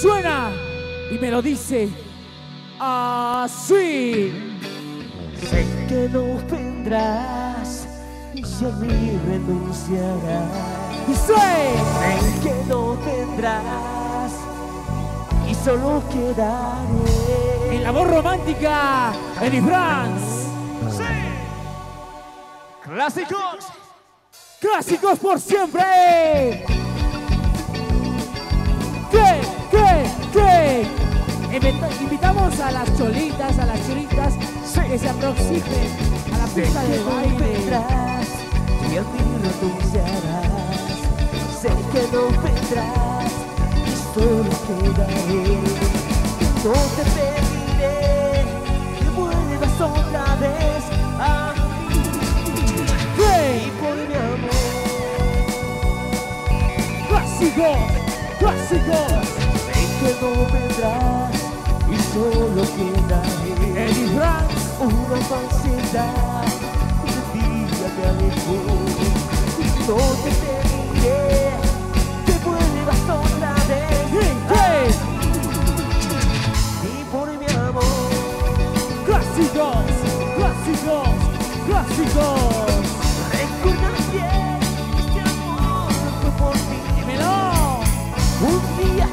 suena y me lo dice así. Sé que no vendrás y a mí renunciarás. Y sé Sé que no vendrás y solo quedaré en la voz romántica, Eddie France. Clásicos. Clásicos por siempre. ¿Qué? Invita- Invitamos a las cholitas, a las choritas que se aproximen a la pista de baile. vendrás y a mí renunciarás. Sé que no vendrás y solo quedaré. No te pediré que vuelvas otra vez a mí y por mi amor. Clásicos, clásicos. Que no vendrás y solo quedaré. Eddie France. Una falsedad que un día me alejó. No te pediré que vuelvas otra vez ¿Qué? y por mi amor. Clásicos, clásicos, clásicos. Recuerda bien este amor fue por ti. Dímelo. Un día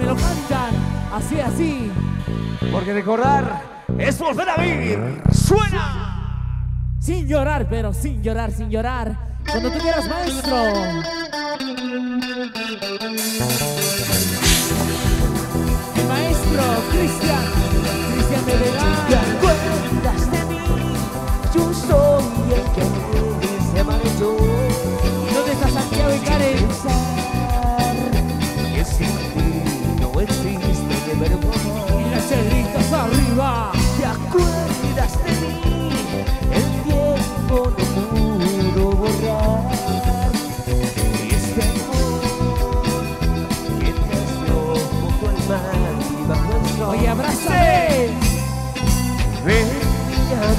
me lo cantan. Así, así. Porque recordar es volver a vivir. Suena. Sin llorar, pero sin llorar, sin llorar. Cuando tú quieras, maestro. El maestro, Cristian. Cristian ¿Te Medellín. acuerdas de mí? Yo soy el que se marchó. ¿Dónde está Santiago y Karen? Y las chelitas arriba. ¿Te acuerdas de mí? El tiempo no pudo borrar este amor que te halló junto al mar y bajo el sol. Oye, abrázame. Ven a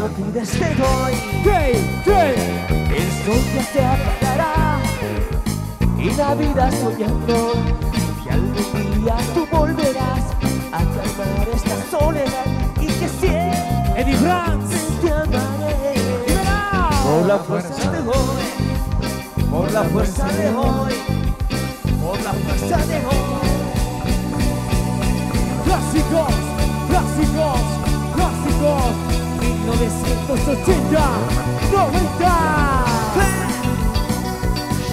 no doy, qué, qué? el sol ya se apagará y la vida soñando que algún día tú volverás a calmar esta soledad y que siempre Eddie Franz. te amaré. Por la fuerza de hoy, por la fuerza de hoy, por la fuerza de hoy. Clásicos, clásicos, clásicos. 1980, 90.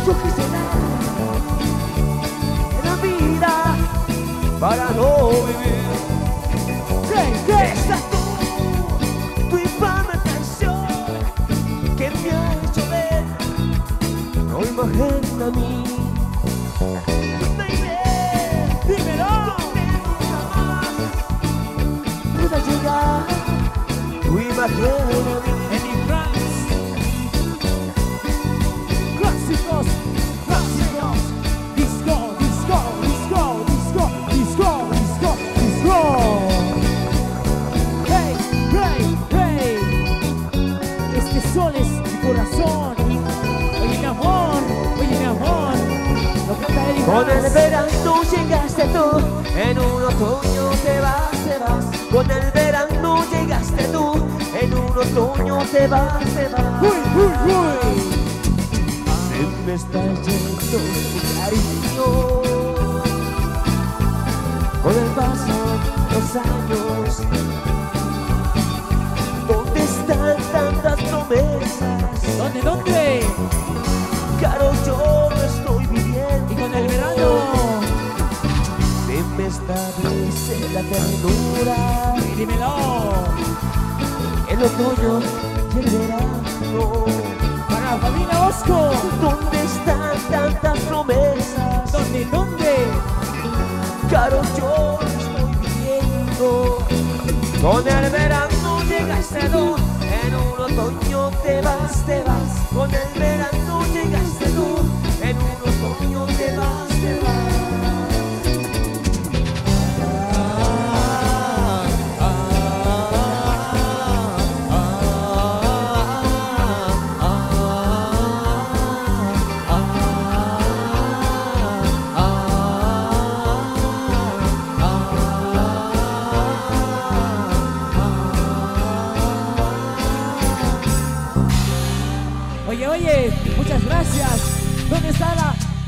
Yo quisiera la vida para no vivir. ¿Qué, qué? Esta tu infame canción que me ha hecho ver no imagen a mí. Llegar tu imagen a mí. Eddie Franz. Clásicos, clásicos. Disco, disco, disco, disco, disco, disco, disco. Hey, hey, hey. Este sol es mi corazón. Oye, mi amor, oye, mi amor. Lo Con el verano llegaste tú, en un otoño te vas, te vas. Con el verano llegaste tú, en un otoño te vas, te vas. Uy, uy, uy. Se me está yendo tu cariño. Con el paso de los años, ¿dónde están tantas promesas? ¿Dónde, dónde? Claro, yo no estoy viviendo. Y con el verano. Se me establece la ternura, Dímelo. el otoño y el verano. Para familia Bosco. ¿Dónde están tantas promesas? ¿Dónde, dónde? Claro, yo estoy viviendo. Con el verano llegaste tú, en un otoño te vas, te vas. Con el verano llegaste tú, en un otoño te vas, te vas.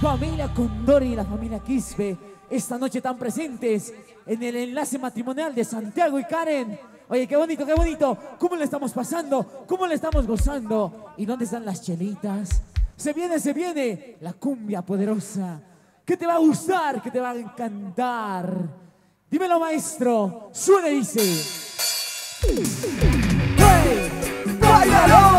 Familia Condori y la familia Quispe? Esta noche tan presentes en el enlace matrimonial de Santiago y Karen. Oye, qué bonito, qué bonito. ¿Cómo le estamos pasando? ¿Cómo le estamos gozando? ¿Y dónde están las chelitas? Se viene, se viene la cumbia poderosa. ¿Qué te va a gustar? ¿Qué te va a encantar? Dímelo, maestro. Suena y dice. ¡Hey! ¡Báilalo!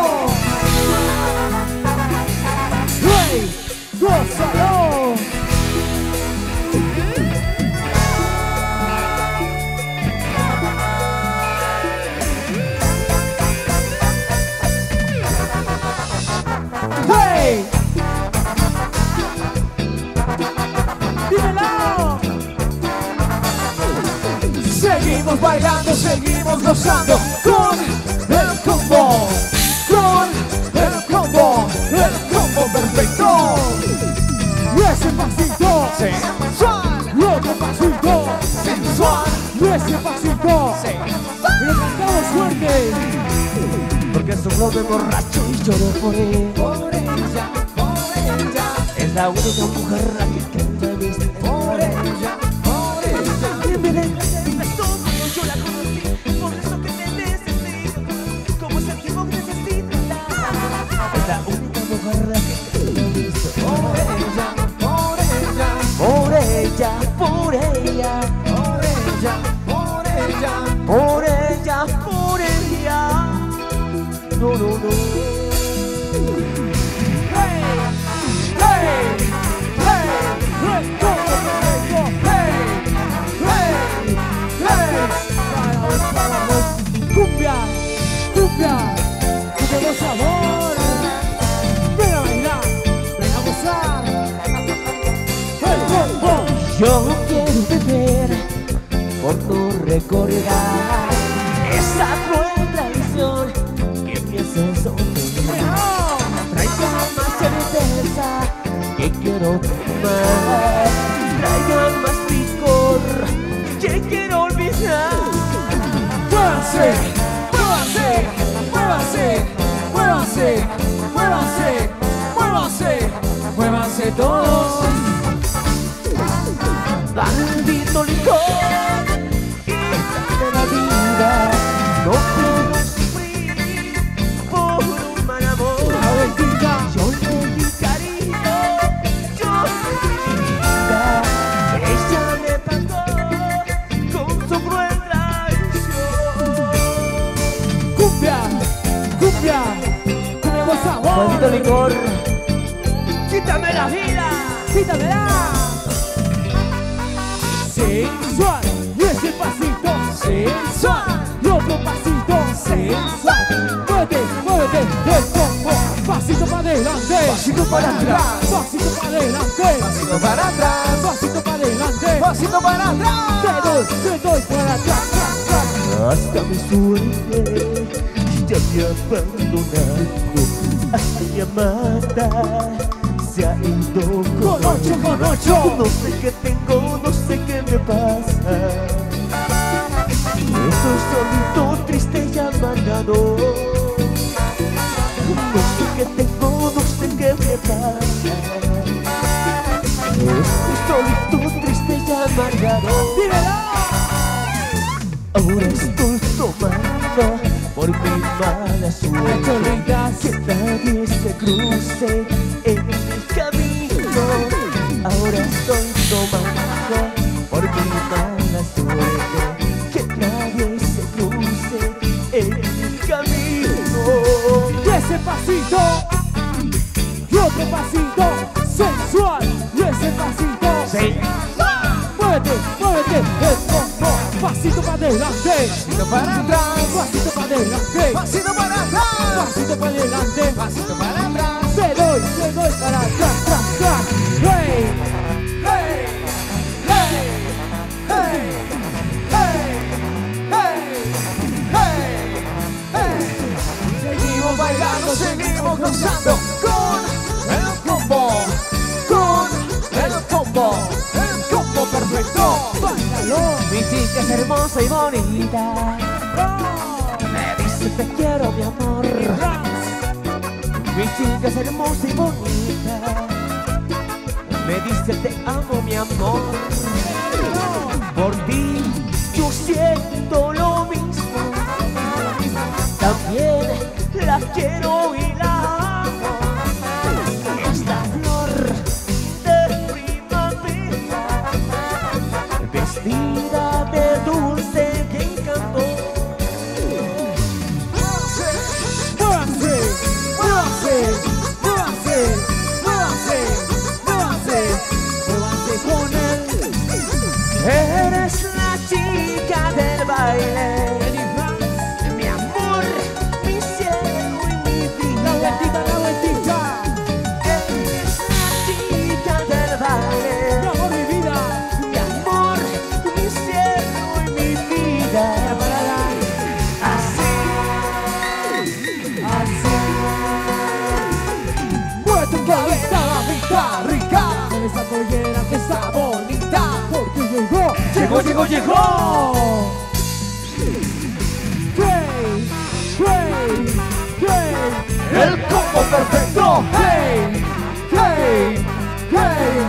Seguimos bailando, seguimos gozando con el combo, con el combo, el combo perfecto. Y ese pasito sensual, y otro pasito sensual, y ese pasito y lo cantamos fuerte. Porque es un joven borracho y lloro por él. Por ella, por ella. Es la única mujer a que Pasito para atrás. pasito para adelante, Pasito para atrás, pasito para adelante. pasito para atrás. Te doy, te doy para atrás. Hasta mi suerte ya me abandonado. Hasta mi amada se ha ido Con ocho, con ocho. No sé qué tengo, no sé qué me pasa. Estoy solito, triste y amargado. No sé qué tengo, me pasa. Solito, triste y amargado. Ahora estoy tomando por mi mala suerte. Que nadie se cruce en mi camino Ahora estoy tomando por mi mala suerte otro pasito sensual, y ese pasito Muévete, muévete, el combo. Pasito para adelante, Pasito para atrás, pasito para adelante, pasito para atrás, pasito para adelante. pasito para atrás Te doy, te doy para atrás, atrás, atrás. Hey, hey, hey, hey, hey, hey, hey. Seguimos bailando, seguimos gozando con hermosa y bonita. Me dice te quiero mi amor Mi chica es hermosa y bonita. Me dice te amo mi amor Por ti yo siento lo mismo. También la quiero combo perfecto Hey, hey, hey.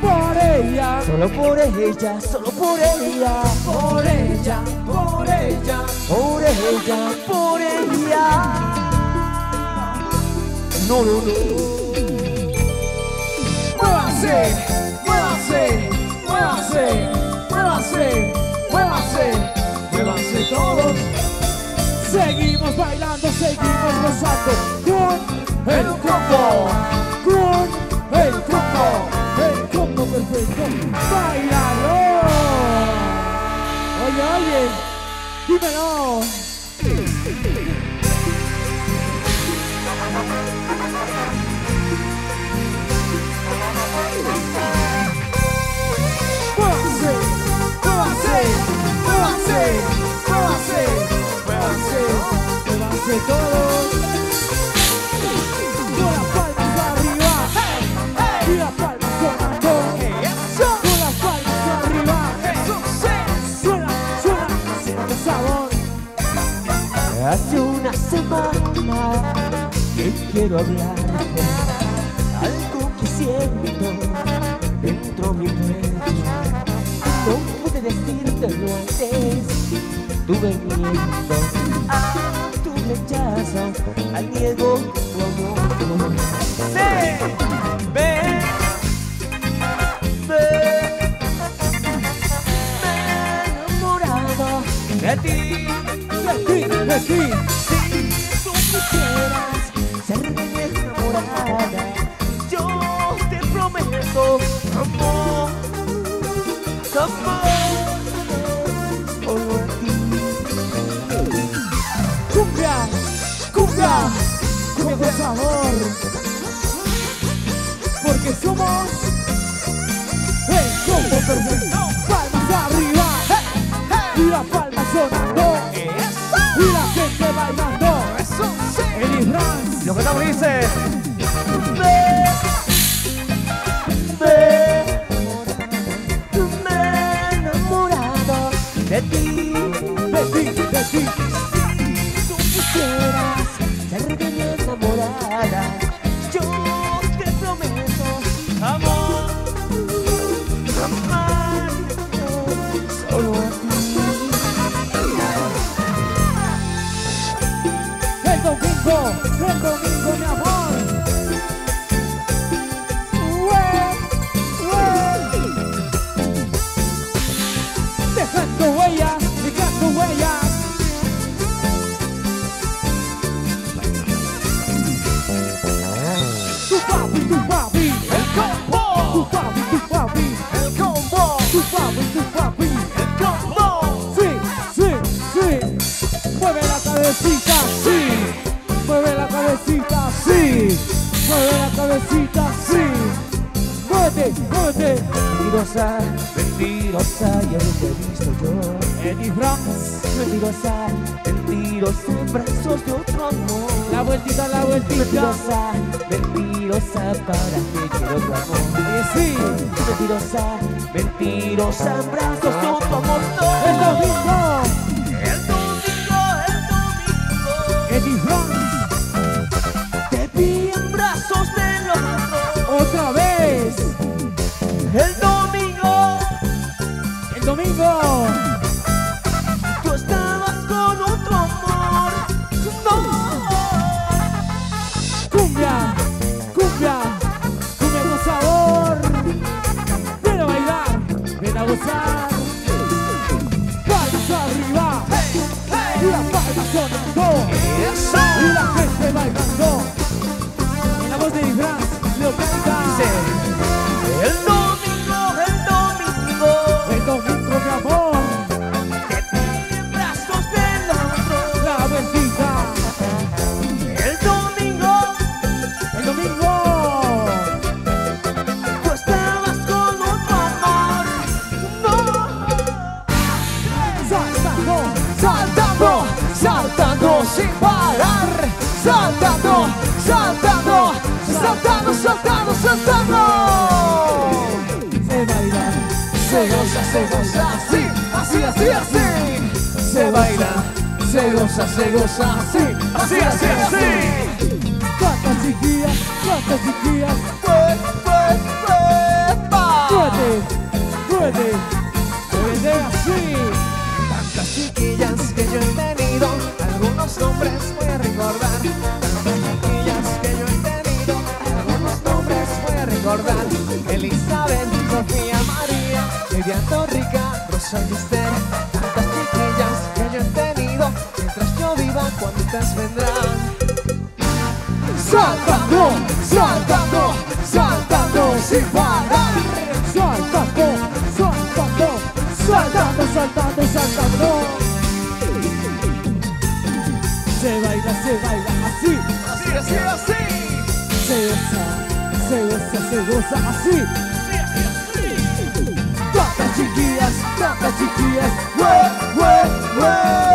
Por ella, Solo por ella, solo por ella por ella, por ella. Por ella, por ella No, no, no Muévanse, muévanse, muévanse, muévanse, muévanse, muévanse todos. Seguimos bailando, seguimos gozando con el combo, con el combo, el combo perfecto. ¡Bailalo! Oye, oye, dímelo. entre todos. Con las palmas arriba, hey, hey. y las palmas con con eso. Con las palmas arriba, eso se suena, suena, siente sabor. Hace una semana que quiero hablarte, algo que siento dentro mi pecho. No pude decírtelo antes, tuve miedo a tu rechazo Al niego tu amor Sí, ven, enamorado de ti De ti, de ti. si tú quisieras ser mi enamorada, yo te prometo amor, amor, sabor. Porque somos el combo perfecto. Palmas arriba, y las palmas sonando, y la gente bailando. Eddie Franz, Lo que estamos dice. Me, me, me enamorado de ti. Mentirosa, mentirosa, ya te he visto yo. Eddie Franz. Mentirosa, mentirosa, en brazos de otro amor. La vueltita, la vueltita. Mentirosa, mentirosa, para que quiero tu amor. Eh, sí. Mentirosa, mentirosa, en brazos de otro amor. No. domingo. El goza, se goza, así, así, así, así. Cuántas chiquillas. Pues, pues, pues, pa. Muévete, muévete, muévete así. Tantas chiquillas que yo he tenido, algunos nombres voy a recordar. Tantas chiquillas que yo he tenido, algunos nombres voy a recordar. Elizabeth, Sofía, María, Lidia Torrica, Rosa y Saltando, saltando, saltando sin parar. Saltando, saltando, saltando, saltando, saltando. Se baila, se baila así. Así, así, así. Se goza, se goza, se goza así. Tantas chiquillas, tantas chiquillas. ¡Hue, hue, huepa!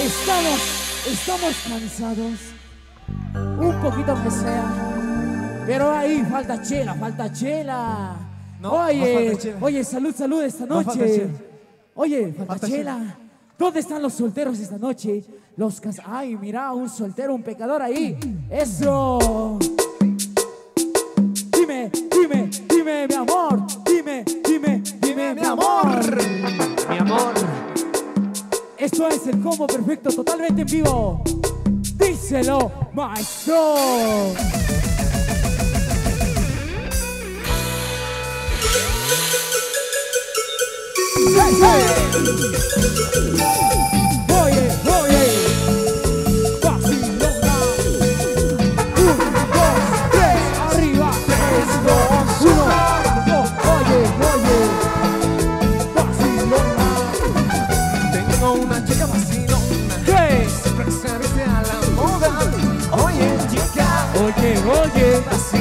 Estamos, estamos cansados, un poquito que sea, pero ahí falta chela, falta chela. No, oye, oye, salud, salud esta noche. Oye, falta, chela. ¿Dónde están los solteros esta noche? Los cansados. Ay, mira, un soltero, un pecador ahí. Eso. Dime, dime, dime, mi amor. Esto es el combo perfecto, totalmente en vivo. Díselo, maestro. Hey, hey. oye.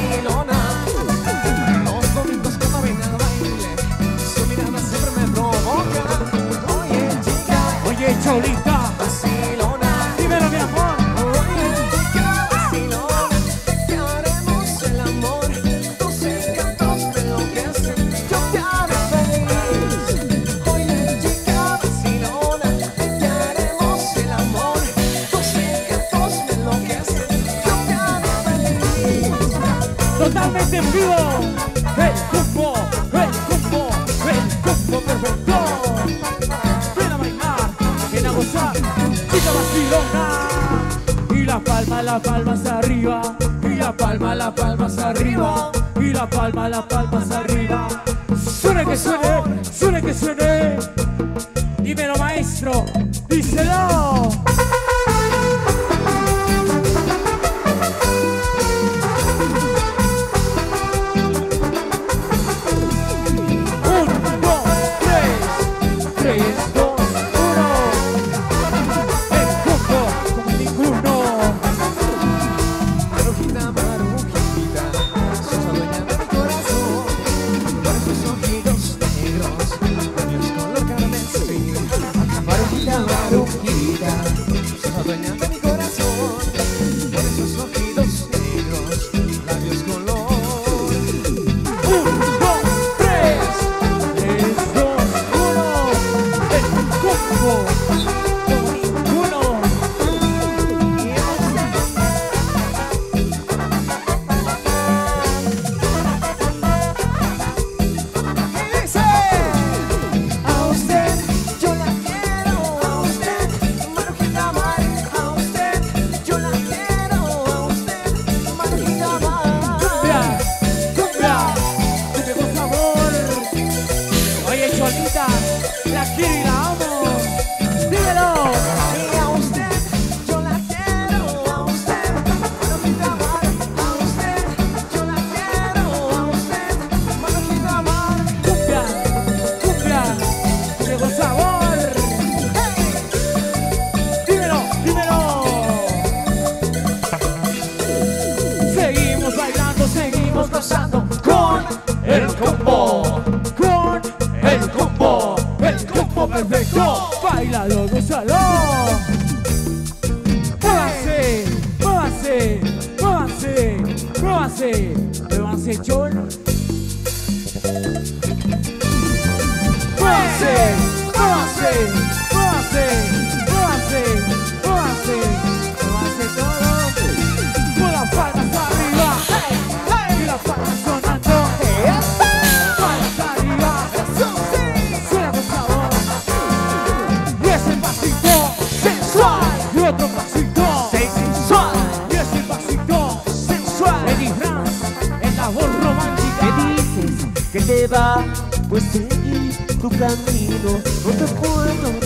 va, pues seguí tu camino. No te puedo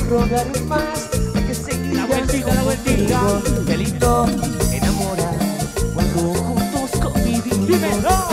rogar más, hay que seguir la vueltita, la vueltita. Qué lindo enamorar cuando juntos convivimos.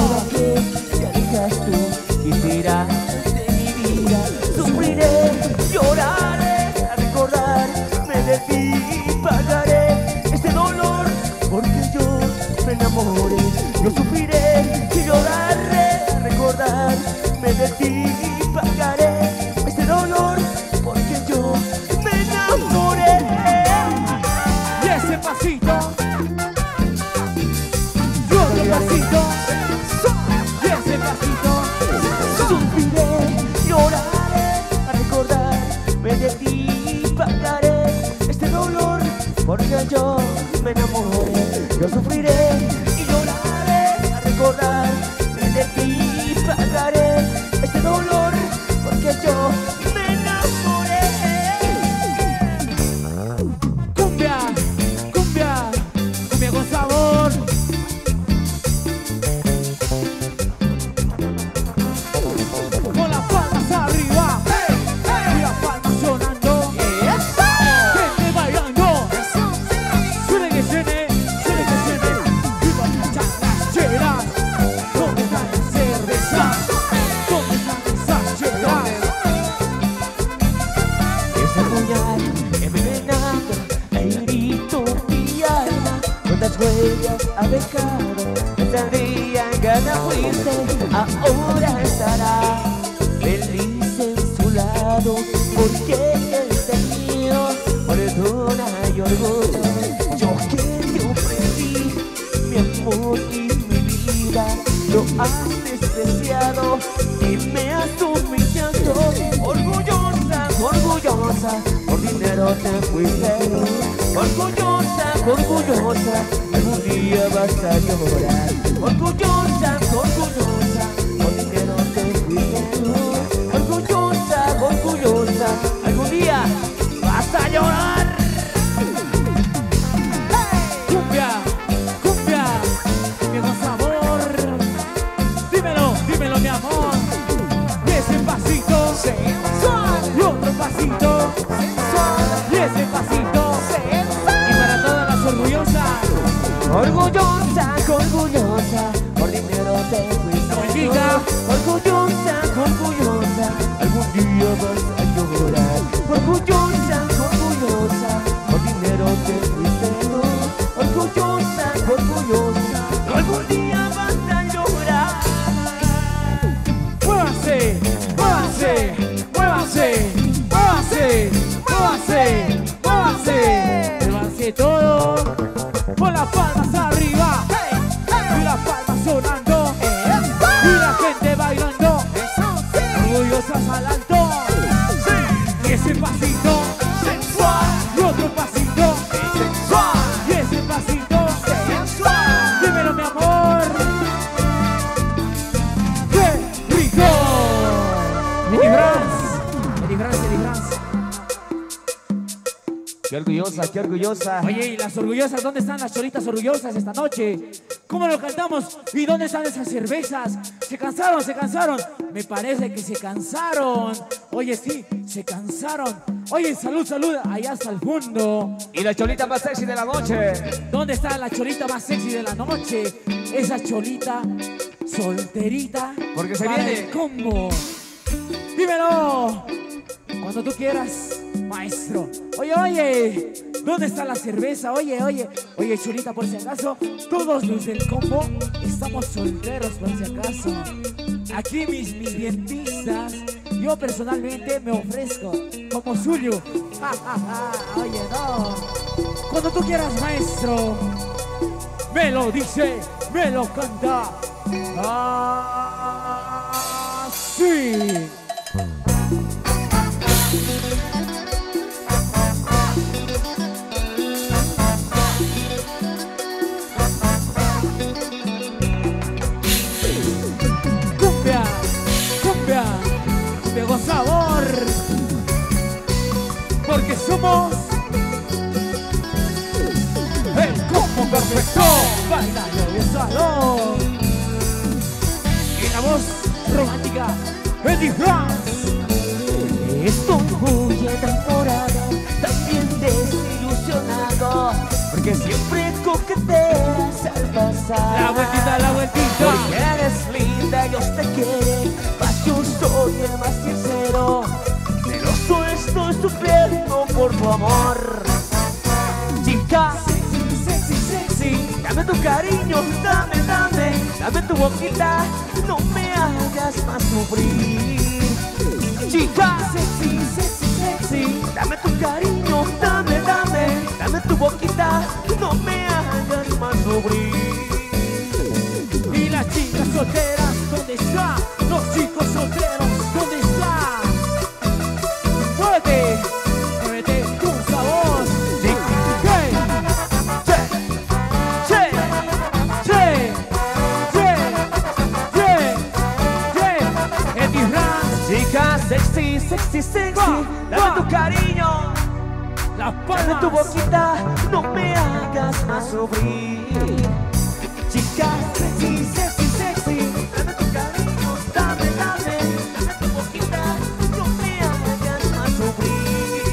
Oye, ¿y las orgullosas? ¿Dónde están las choritas orgullosas esta noche? ¿Cómo lo cantamos? ¿Y dónde están esas cervezas? Se cansaron, se cansaron. Me parece que se cansaron. Oye, sí, se cansaron. Oye, salud, salud, allá hasta el fondo. ¿Y la cholita más sexy de la noche? ¿Dónde está la cholita más sexy de la noche? Esa cholita solterita. Porque se viene. ¿Cómo? ¡Dímelo! Cuando tú quieras, maestro. Oye, oye, ¿dónde está la cerveza? Oye, oye, oye, churita, por si acaso, todos los del combo estamos solteros, por si acaso. Aquí mis, mis dentistas, yo personalmente me ofrezco como Zulio. Ja, ja, ja. Oye, no. Cuando tú quieras, maestro, me lo dice, me lo canta. Así. Ah, Somos el combo perfecto. Bailando de salón. Y la voz romántica, Eddie France. Estoy muy enamorado, también desilusionado, porque siempre coqueteas al pasar. La vueltita, la vueltita. Porque eres linda, Dios te quiere, mas yo soy el más sufriendo por tu amor. Chica, sexy, sexy, sexy, dame tu cariño, dame, dame, dame tu boquita, no me hagas más sufrir. Chica, sexy, sexy, sexy, dame tu cariño, dame, dame, dame tu boquita, no me hagas más sufrir. Y las chicas solteras, ¿dónde están? Cariño, las dame tu palmas. boquita, no me hagas más sufrir. Chica sexy, sexy, sexy, dame tu cariño, dame, dame, dame tu boquita, no me hagas más sufrir.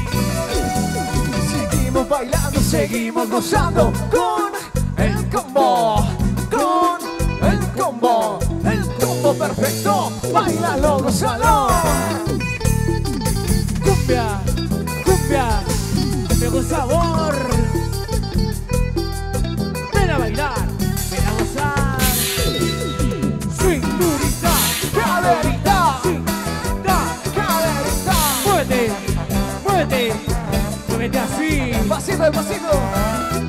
Seguimos bailando, seguimos gozando con el combo, con el combo, el combo perfecto. Bailalo, gozalo. Sabor. Ven a bailar, ven a gozar. Cinturita, caderita, cinturita, caderita. Muévete, muévete, muévete así. Pasito de pasito.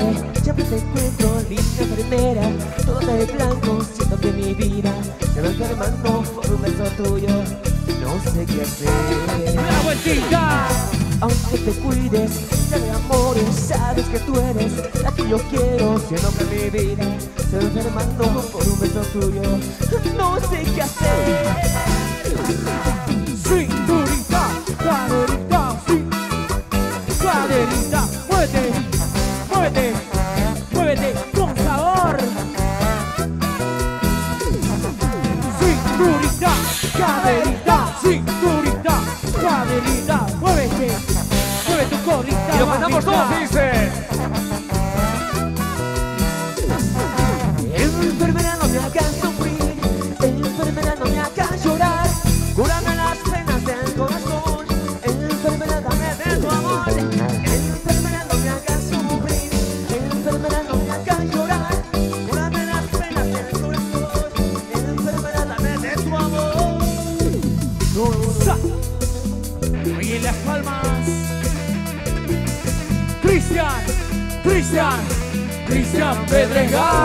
Calle siempre te encuentro linda enfermera, todo de blanco, siento que mi vida se va enfermando por un beso tuyo, no sé qué hacer. La vueltita. Aunque te cuides de amores, sabes que tú eres la que yo quiero, siendo que mi vida se va enfermando por un beso tuyo, no sé qué hacer. Lo mandamos mamita. todos, dice. Pedregal.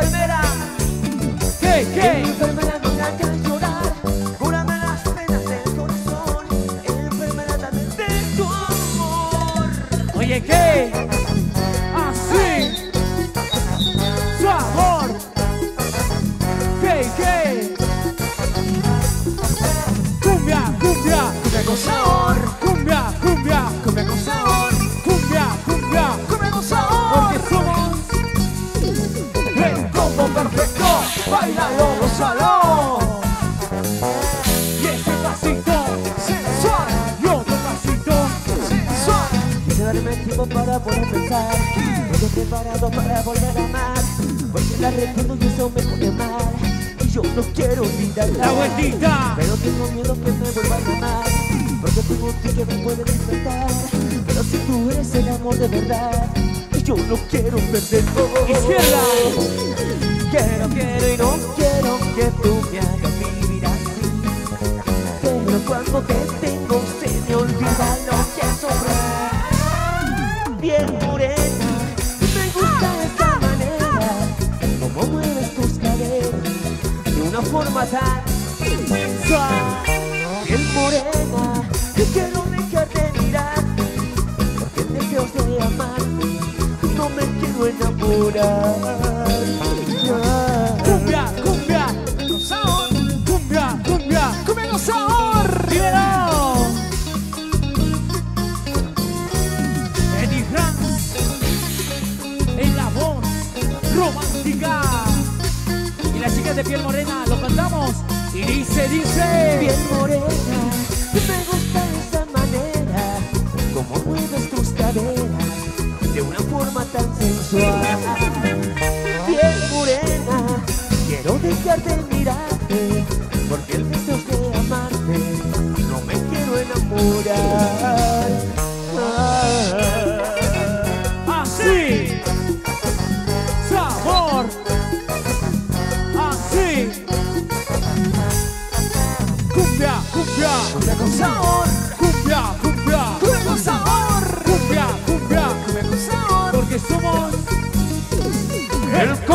Enfermera, piel morena, lo cantamos y dice, dice. Piel morena, me gusta esa manera, como mueves tus caderas de una forma tan sensual. Piel morena, quiero dejarte mirarte, porque el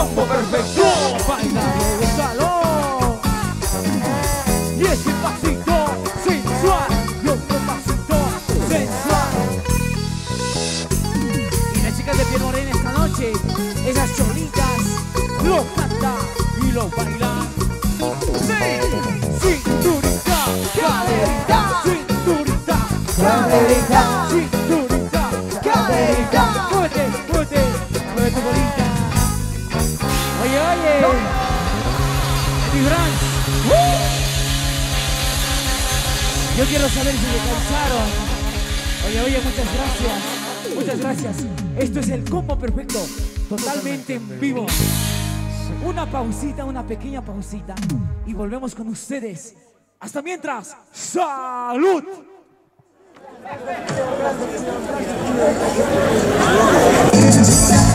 campo perfecto. calle. ¡Uh! Yo quiero saber si me cansaron. Oye, oye, muchas gracias. Muchas gracias. Esto es el combo perfecto. Totalmente en vivo. Una pausita, una pequeña pausita. Y volvemos con ustedes. Hasta mientras. ¡Salud!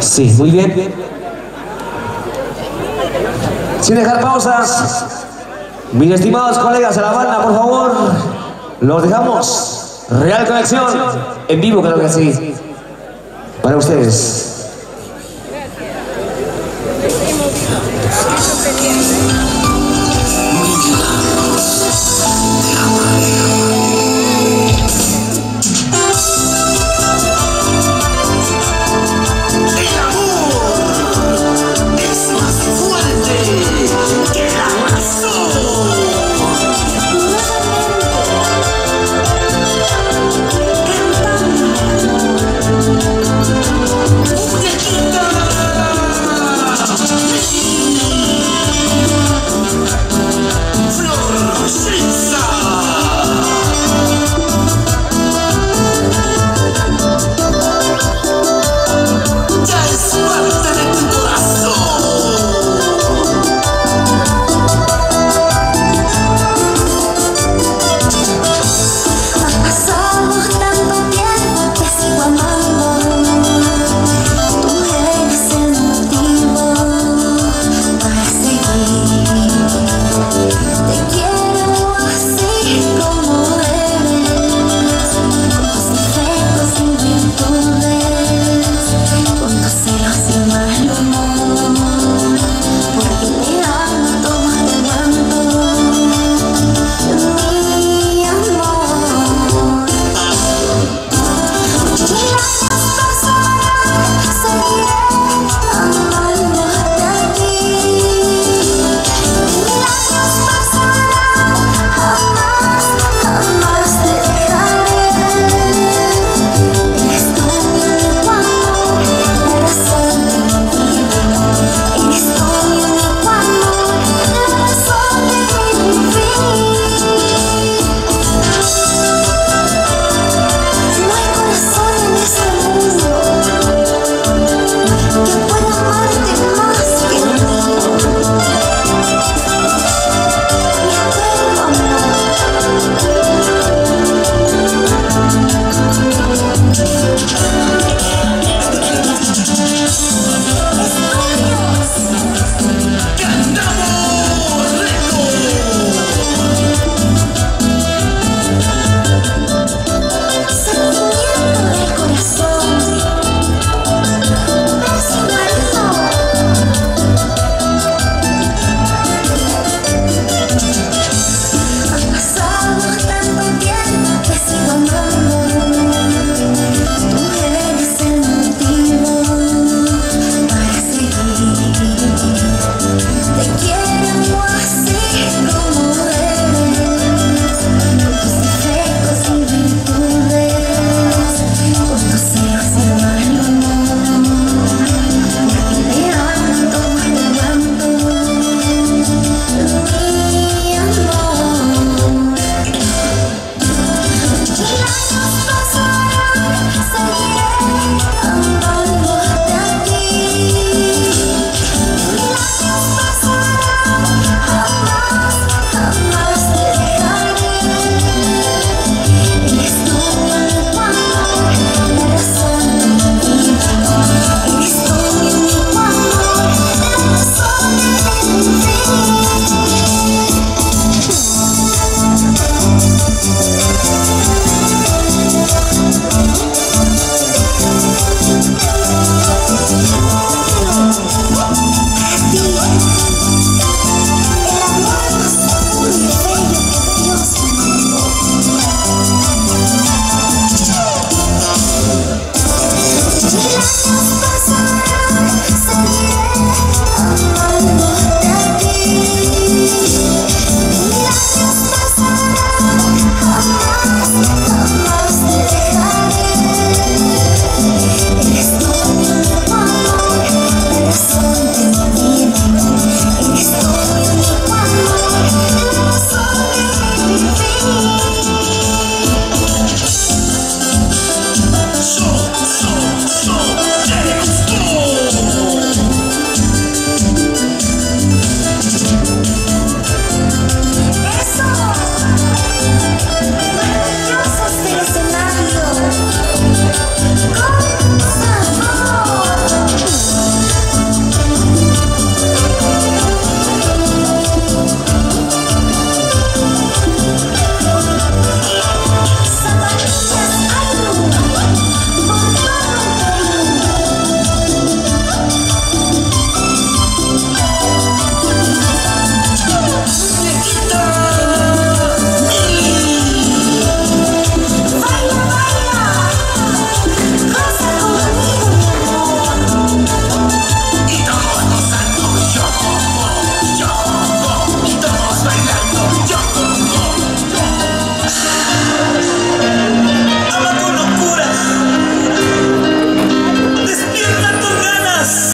Sí, muy bien. Sin dejar pausas, mis estimados colegas de la banda, por favor, los dejamos. Real Conexión, en vivo, creo que sí. Para ustedes.